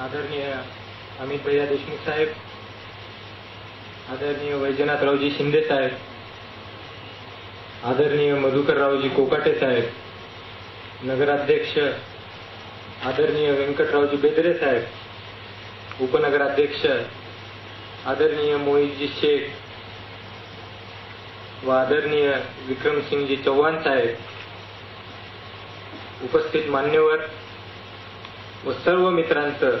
आदरणीय अमित भैया देशमुख साहेब आदरणीय वैजनाथरावजी शिंदे साहेब आदरणीय मधुकररावजी कोकाटे साहेब नगराध्यक्ष आदरणीय व्यंकटरावजी बेदरे साहेब उपनगराध्यक्ष आदरणीय मोहितजी शेख व आदरणीय विक्रमसिंगजी चव्हाण साहेब उपस्थित मान्यवर व सर्व मित्रांचं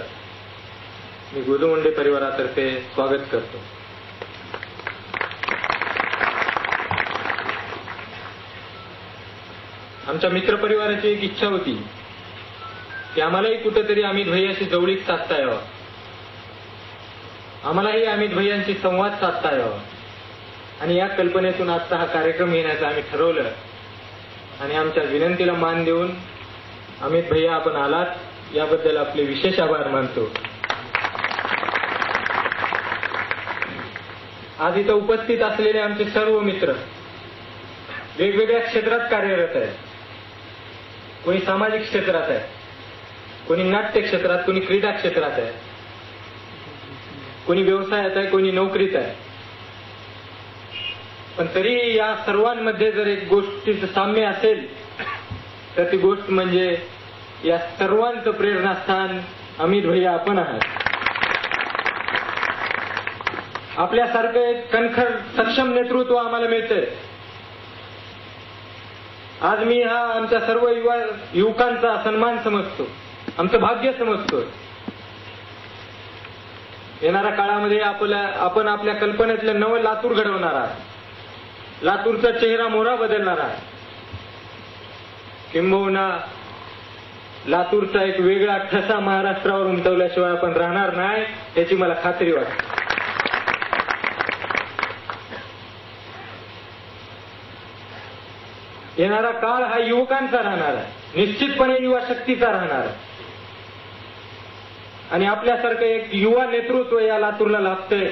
मी गोदुमुंडे परिवारातर्फे स्वागत करतो. आमच्या मित्रपरिवाराची एक इच्छा होती की आम्हालाही कुठेतरी अमित भैयाशी जवळीक साधता यावा. आम्हालाही अमित भैयांशी संवाद साधता यावा. आणि या कल्पनेतून आजचा हा कार्यक्रम घेण्याचं आम्ही ठरवलं आणि आमच्या विनंतीला मान देऊन अमित भैया आपण आलात. याबद्दल आपले विशेष आभार मानतो. आज इथं उपस्थित असलेले आमचे सर्व मित्र वेगवेगळ्या क्षेत्रात कार्यरत आहेत. कोणी सामाजिक क्षेत्रात आहे कोणी नाट्य क्षेत्रात कोणी क्रीडा क्षेत्रात आहे कोणी व्यवसायात आहे कोणी नोकरीत आहे. पण तरी या सर्वांमध्ये जर एक गोष्टीचं साम्य असेल तर ती गोष्ट म्हणजे या सर्वांचं प्रेरणास्थान अमित भैया आपण आहात. आपल्यासारखं एक कणखर सक्षम नेतृत्व आम्हाला मिळतंय. आज मी हा आमच्या सर्व युवा युवकांचा सन्मान समजतो आमचं भाग्य समजतो येणाऱ्या काळामध्ये आपल्या आपण आपल्या कल्पनेतलं नवं लातूर घडवणार आहात. लातूरचा चेहरा मोहरा बदलणार. आहे किंबहुना लातूरचा एक वेगळा ठसा महाराष्ट्रावर उमटवल्याशिवाय आपण राहणार नाही याची मला खात्री वाटते. येणारा काळ हा युवकांचा राहणार आहे. निश्चितपणे युवा शक्तीचा राहणार आहे. आणि आपल्यासारखं एक युवा नेतृत्व या लातूरला लाभतंय.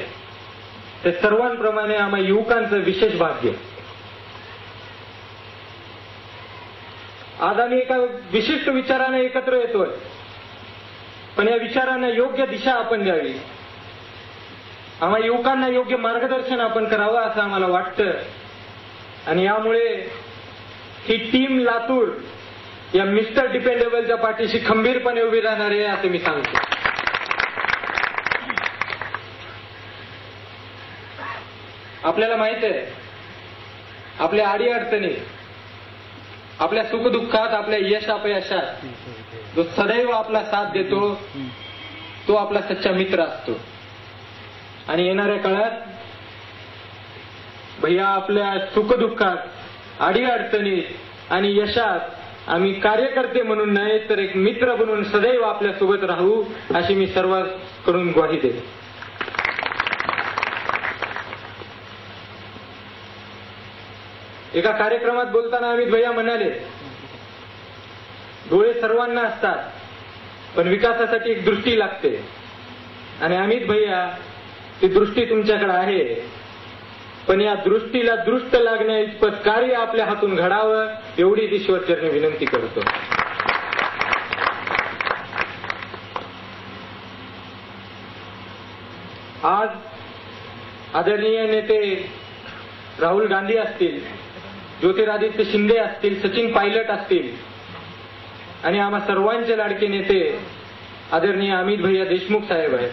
ते सर्वांप्रमाणे आम्हा युवकांचं विशेष भाग्य. आज आम्ही एका विशिष्ट विचाराने एकत्र येतोय. पण या विचारांना योग्य दिशा आपण द्यावी. आम्हा युवकांना योग्य मार्गदर्शन आपण करावं असं आम्हाला वाटतं. आणि यामुळे ही टीम लातूर या मिस्टर डिपेंडेबलच्या पाठीशी खंबीरपणे उभी राहणार आहे असं मी सांगतो. आपल्याला माहीत आहे. आपल्या आडी अडचणी आपल्या सुखदुःखात आपल्या यश अपयशात जो सदैव आपला साथ देतो तो आपला सच्चा मित्र असतो. आणि येणाऱ्या काळात भैया आपल्या सुखदुःखात आडी अडचणीत आणि यशात आम्ही कार्यकर्ते म्हणून नाही तर एक मित्र म्हणून सदैव आपल्यासोबत राहू अशी मी सर्वांकडून ग्वाही देतो. एका कार्यक्रमात बोलताना अमित भैया म्हणाले डोळे सर्वांना असतात पण विकासासाठी एक दृष्टी लागते. आणि अमित भैया ती दृष्टी तुमच्याकडे आहे. पण या दृष्टीला दृष्ट लागण्या इतपत कार्य आपल्या हातून घडावं एवढीच ईश्वरचरणी विनंती करतो. आज आदरणीय नेते राहुल गांधी असतील. ज्योतिरादित्य शिंदे असतील सचिन पायलट असतील आणि आम्हा सर्वांचे लाडके नेते आदरणीय अमित भैया देशमुख साहेब आहेत.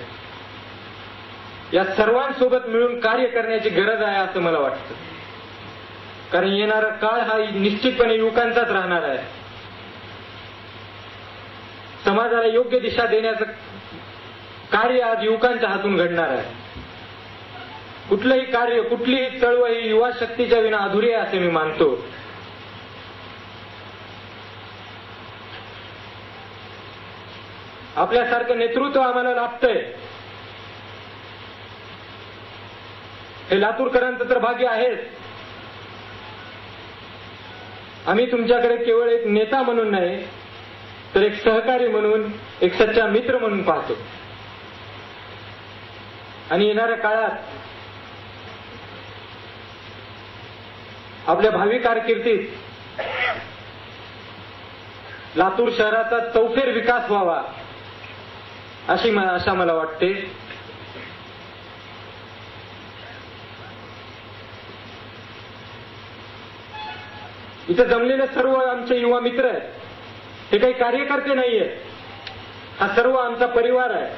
या सर्वांसोबत मिळून कार्य करण्याची गरज आहे असं मला वाटतं. कारण येणारा काळ हा निश्चितपणे युवकांचाच राहणार आहे. समाजाला योग्य दिशा देण्याचं कार्य आज युवकांच्या हातून घडणार आहे. कुठलंही कार्य कुठलीही चळवळ ही युवा शक्तीच्या विना अधुरी आहे असे मी मानतो. आपल्यासारखं नेतृत्व आम्हाला लाभतंय. हे लातूरकरांचं तर भाग्य आहेच. आम्ही तुमच्याकडे केवळ एक नेता म्हणून नाही तर एक सहकारी म्हणून एक सच्चा मित्र म्हणून पाहतो. आणि येणाऱ्या काळात आपल्या भावी कारकिर्दीत. लातूर शहराचा चौफेर विकास व्हावा अशी आशा मला वाटते. इथे जमलेले सर्व आमचे युवा मित्र आहेत. हे काही कार्यकर्ते नाहीयेत हा सर्व आमचा परिवार आहे.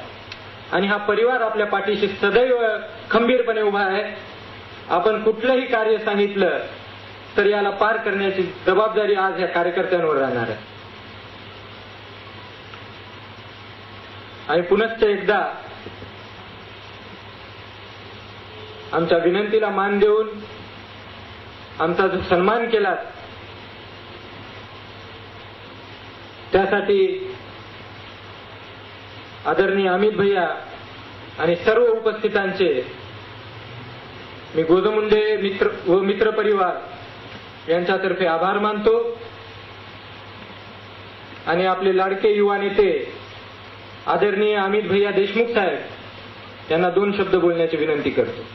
आणि हा परिवार आपल्या पाठीशी सदैव खंबीरपणे उभा आहे. आपण कुठलंही कार्य सांगितलं तर याला पार करण्याची जबाबदारी आज या कार्यकर्त्यांवर राहणार आहे. आणि पुनश्च एकदा आमच्या विनंतीला मान देऊन आमचा जो सन्मान केला त्यासाठी आदरणीय अमित भैया आणि सर्व उपस्थितांचे मी गोदमुंडे मित्र व मित्र परिवार यांच्यातर्फे आभार मानतो. आणि आपले लाडके युवा नेते आदरणीय अमित भैया देशमुख साहेब यांना दोन शब्द बोलण्याची विनंती करतो.